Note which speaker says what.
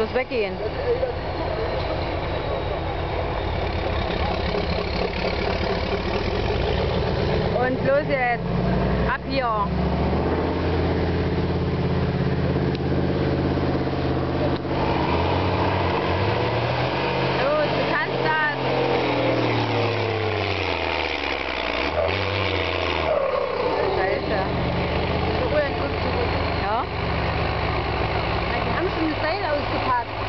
Speaker 1: muss weggehen. Und los jetzt. Ab hier. to pass